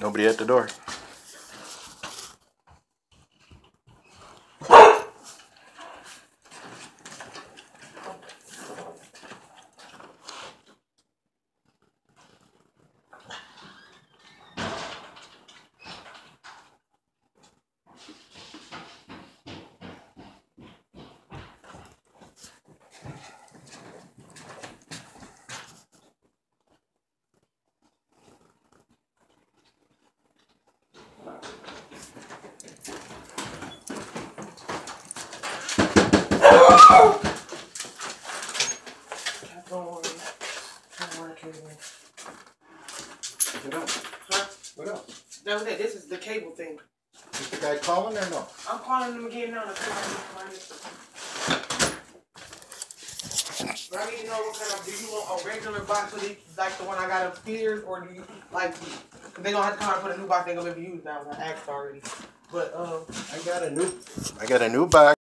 Nobody at the door. Worry. Don't worry. What. This is the cable thing. Is the guy calling or no? I'm calling them again I need to know what kind of. Do you want a regular box like the one I got upstairs, or do you like? They gonna have to come out and put a new box. They gonna be used now. I asked already. But um. I got a new I got a new box.